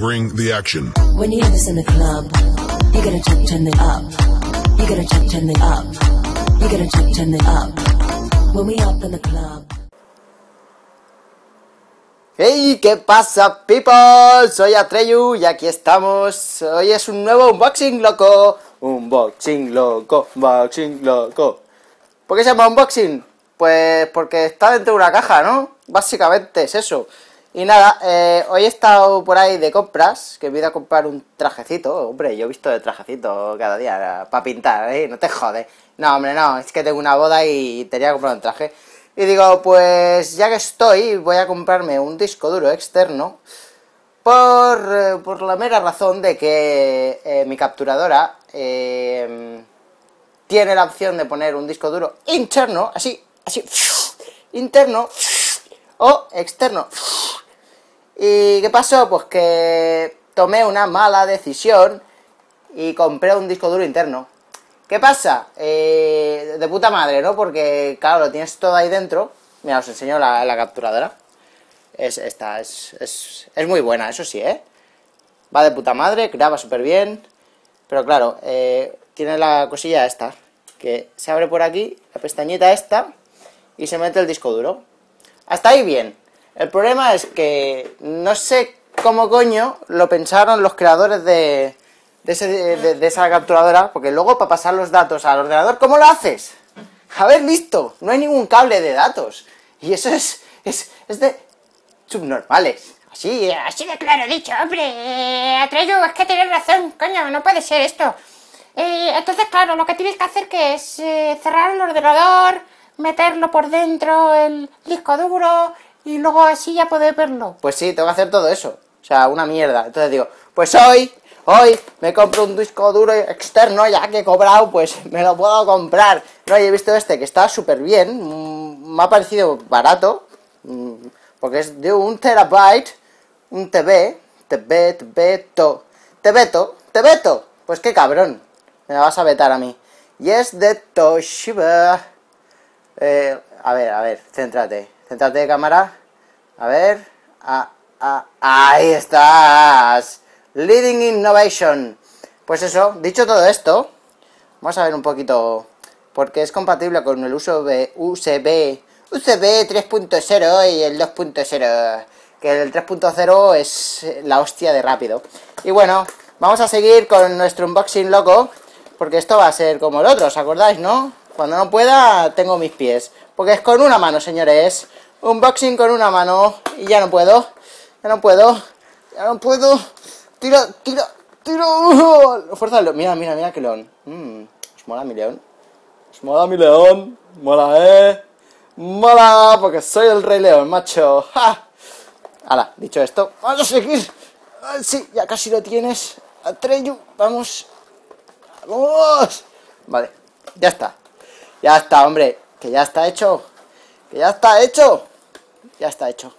Bring the action. When you have this in the club, you gotta turn, turn it up. You gotta turn, turn it up. You gotta turn, turn it up. When we up in the club. ¡Hey! ¿Qué pasa, people? Soy Atreyu y aquí estamos. Hoy es un nuevo unboxing loco. Unboxing loco, unboxing loco. ¿Por qué se llama unboxing? Pues porque está dentro de una caja, ¿no? Básicamente es eso. Y nada, eh, hoy he estado por ahí de compras, que he ido a comprar un trajecito. Hombre, yo he visto de trajecito cada día para pintar, ¿eh? No te jode. No, hombre, no, es que tengo una boda y tenía que comprar un traje. Y digo, pues ya que estoy, voy a comprarme un disco duro externo por, eh, por la mera razón de que eh, mi capturadora eh, tiene la opción de poner un disco duro interno, así, así, interno o externo. ¿Y qué pasó? Pues que tomé una mala decisión y compré un disco duro interno. ¿Qué pasa? Eh, de puta madre, ¿no? Porque, claro, lo tienes todo ahí dentro. Mira, os enseño la, capturadora. Es esta, es, es, es, muy buena, eso sí, ¿eh? Va de puta madre, graba súper bien. Pero claro, eh, tiene la cosilla esta. Que se abre por aquí, la pestañita esta, y se mete el disco duro. Hasta ahí bien. El problema es que no sé cómo coño lo pensaron los creadores de, de, esa capturadora, porque luego para pasar los datos al ordenador, ¿cómo lo haces? A ver, listo, no hay ningún cable de datos. Y eso es, es, es de subnormales. Así, así de claro dicho, hombre. Atreyu, es que tienes razón, coño, no puede ser esto. Eh, entonces, claro, lo que tienes que hacer que es eh, cerrar el ordenador, meterlo por dentro, el disco duro, y luego así ya podés verlo. Pues sí, tengo que hacer todo eso. O sea, una mierda. Entonces digo, pues hoy, hoy me compro un disco duro externo, ya que he cobrado, pues me lo puedo comprar. No, y he visto este que está súper bien. Mm, me ha parecido barato. Mm, porque es de un terabyte. Un TV. TV, Tebeto. Tebeto. Tebeto. Pues qué cabrón. Me vas a vetar a mí. Y es de Toshiba. Eh, a ver, a ver, céntrate. Céntrate de cámara. A ver. Ah, ah, ahí estás. Leading Innovation. Pues eso, dicho todo esto, vamos a ver un poquito. Porque es compatible con el uso de USB, USB 3.0 y el 2.0. Que el 3.0 es la hostia de rápido. Y bueno, vamos a seguir con nuestro unboxing loco. Porque esto va a ser como el otro, ¿os acordáis, no? Cuando no pueda, tengo mis pies. Porque es con una mano, señores. Unboxing con una mano. Y ya no puedo. Ya no puedo. Ya no puedo. Tira, tira, tira. Fuerza Mira, mira, mira qué león. Mm, ¿Os mola mi león? ¿Os mola mi león? Mola, ¿eh? Mola, porque soy el rey león, macho. ¡Ja! Hala, dicho esto, vamos a seguir. Sí, ya casi lo tienes. Atreyu, vamos. Vamos. Vale, ya está. Ya está, hombre. Que ya está hecho. Que ya está hecho. Ya está hecho.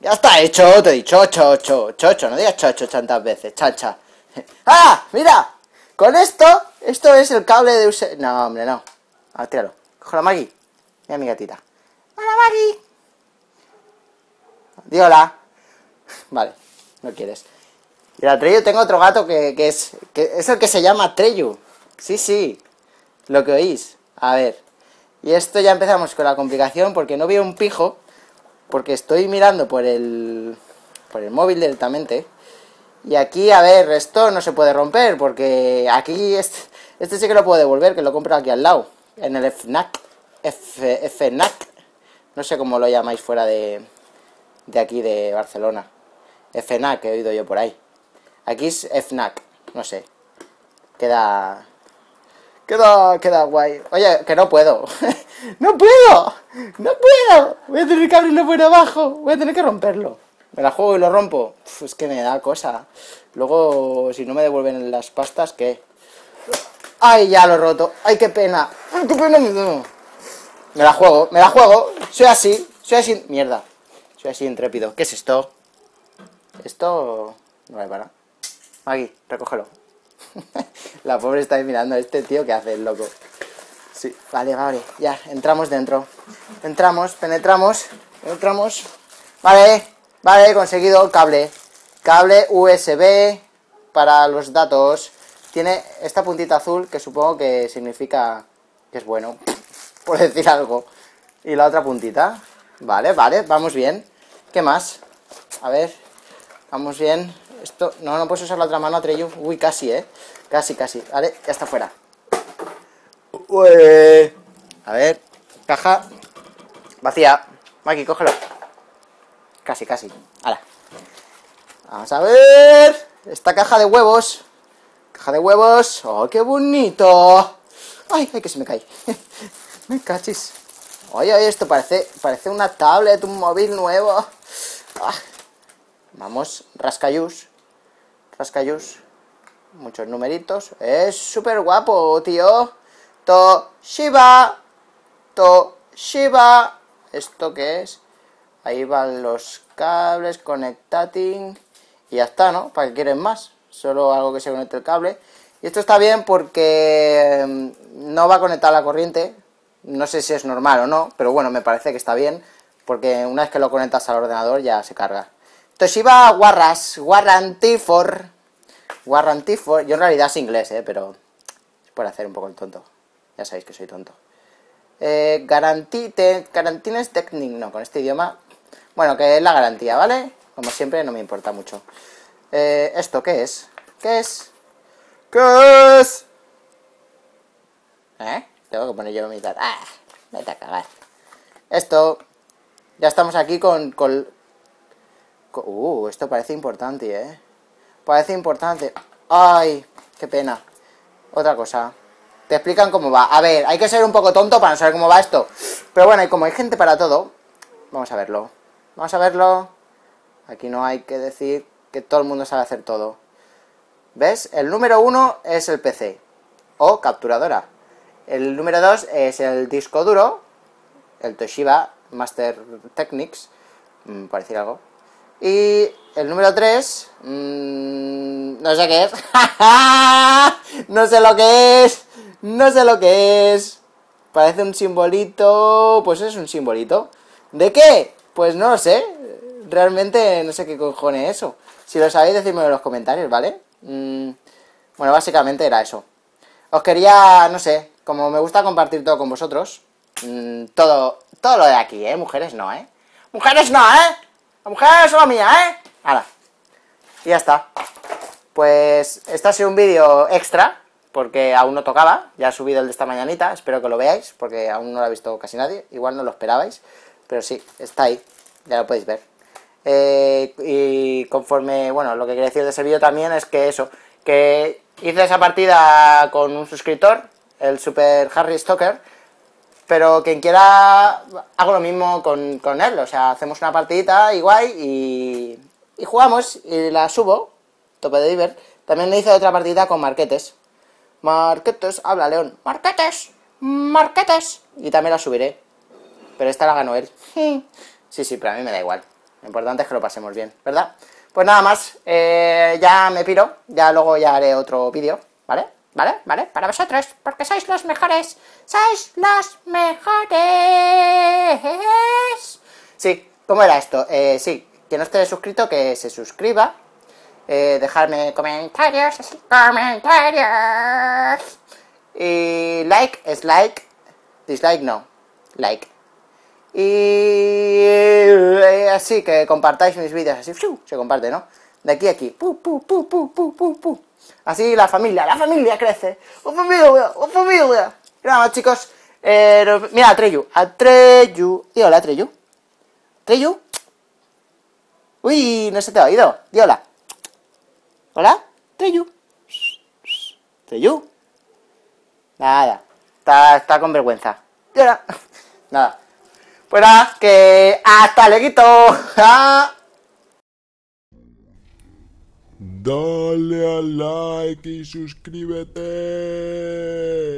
Ya está hecho, te he dicho, chocho, chocho, no digas chocho tantas veces, chacha. ¡Ah! ¡Mira! Con esto, esto es el cable de USB. No, hombre, no. A ver, tíralo. Coge la Maggie. Mira mi gatita. ¡Hola, Maggie! Di hola. Vale, no quieres. Y el Atreyu tengo otro gato que, que, es, que es el que se llama Atreyu. Sí, sí. Lo que oís. A ver. Y esto ya empezamos con la complicación porque no veo un pijo. Porque estoy mirando por el, por el móvil directamente. Y aquí, a ver, esto no se puede romper porque aquí este, este sí que lo puedo devolver, que lo compro aquí al lado. En el FNAC. F, FNAC. No sé cómo lo llamáis fuera de, de aquí, de Barcelona. FNAC, he oído yo por ahí. Aquí es FNAC, no sé. Queda, Queda, queda guay. Oye, que no puedo. ¡No puedo! ¡No puedo! Voy a tener que abrirlo por abajo. Voy a tener que romperlo. Me la juego y lo rompo. Es que me da cosa. Luego, si no me devuelven las pastas, ¿qué? ¡Ay, ya lo he roto! ¡Ay, qué pena! ¡Ay, qué pena! Me la juego, me la juego. Soy así, soy así. Mierda. Soy así intrépido. ¿Qué es esto? Esto no vale para. Aquí, recógelo. La pobre está ahí mirando a este tío que hace el loco. Sí, vale, vale, ya, entramos dentro. Entramos, penetramos, entramos. Vale, vale, he conseguido cable. Cable USB para los datos. Tiene esta puntita azul que supongo que significa que es bueno, por decir algo. Y la otra puntita. Vale, vale, vamos bien. ¿Qué más? A ver, vamos bien. Esto, no, no puedes usar la otra mano, Atreyu. Uy, casi, ¿eh? Casi, casi. Vale, ya está fuera. Ué. A ver, caja vacía. Maki, cógelo. Casi, casi. Ahora. Vamos a ver. Esta caja de huevos. Caja de huevos. ¡Oh, qué bonito! ¡Ay, ay, que se me cae! me cachis. Oye, oye, esto parece, parece una tablet, un móvil nuevo. Ah. Vamos, rascayús. Rascayús. Muchos numeritos. Es súper guapo, tío. Toshiba. Toshiba. ¿Esto qué es? Ahí van los cables, conectating. Y ya está, ¿no? ¿Para qué quieren más? Solo algo que se conecte el cable. Y esto está bien porque mm, no va a conectar la corriente. No sé si es normal o no, pero bueno, me parece que está bien. Porque una vez que lo conectas al ordenador ya se carga. Toshiba Warras, Warranty for. Warranty for. Yo en realidad es inglés, ¿eh? Pero es por hacer un poco el tonto. Ya sabéis que soy tonto. Eh, garantí, te, garantines technique, no, con este idioma. Bueno, que es la garantía, ¿vale? Como siempre, no me importa mucho. Eh, ¿Esto qué es? ¿Qué es? ¿Qué es? ¿Eh? Tengo que poner yo mitad. ¡Ah! Vete a cagar. Esto. Ya estamos aquí con, con... Uh, esto parece importante, ¿eh? Parece importante. ¡Ay! ¡Qué pena! Otra cosa. Te explican cómo va. A ver, hay que ser un poco tonto para saber cómo va esto. Pero bueno, y como hay gente para todo, vamos a verlo. Vamos a verlo. Aquí no hay que decir que todo el mundo sabe hacer todo. ¿Ves? El número uno es el PC o capturadora. El número dos es el disco duro, el Toshiba Master Technics, mm, por decir algo. Y el número 3, mmm, no sé qué es. no sé lo que es. No sé lo que es. Parece un simbolito. Pues es un simbolito. ¿De qué? Pues no lo sé. Realmente no sé qué cojones es eso. Si lo sabéis, decídmelo en los comentarios, ¿vale? Mm, bueno, básicamente era eso. Os quería, no sé, como me gusta compartir todo con vosotros, mm, todo, todo lo de aquí, ¿eh? Mujeres no, ¿eh? Mujeres no, ¿eh? La mujer es solo mía, ¿eh? Ahora. Y ya está. Pues este ha sido un vídeo extra, porque aún no tocaba. Ya he subido el de esta mañanita, espero que lo veáis, porque aún no lo ha visto casi nadie. Igual no lo esperabais, pero sí, está ahí. Ya lo podéis ver. Eh, y conforme, bueno, lo que quería decir de ese vídeo también es que eso, que hice esa partida con un suscriptor, el Super Harry Stoker, pero quien quiera hago lo mismo con, con él, o sea, hacemos una partidita igual y, y jugamos y la subo, tope de diver. También le hice otra partida con Marquetes. Marquetes, habla León. Marquetes, marquetes. Y también la subiré. Pero esta la ganó él. Sí, sí, pero a mí me da igual. Lo importante es que lo pasemos bien, ¿verdad? Pues nada más, eh, ya me piro, ya luego ya haré otro vídeo, ¿vale? ¿Vale? ¿Vale? Para vosotros, porque sois los mejores. ¡Sois los mejores! Sí, ¿cómo era esto? Eh, sí, quien no esté suscrito, que se suscriba. Eh, dejarme comentarios, comentarios. Y like es like, dislike no, like. Y eh, así que compartáis mis vídeos, así, se comparte, ¿no? De aquí a aquí, pu, pu, pu, pu, pu, pu, pu. Así la familia, la familia crece. ¡Oh familia! ¡Oh familia! Y nada más, chicos. Eh, mira, Atreyu. Atreyu. Y hola, Atreyu. Atreyu. Uy, no se te ha oído. Di hola. Hola, Atreyu. Atreyu. Nada. Está, está con vergüenza. Hola. Nada. Pues nada, que hasta luego. Ah. Dale a like y suscríbete.